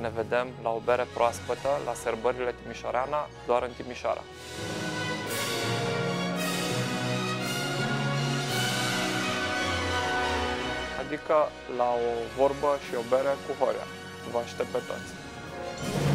Ne vedem la o bere proaspătă, la sărbările Timișoreana, doar în Timișoara. Adică la o vorbă și o bere cu Horia. Vă aștept pe toți!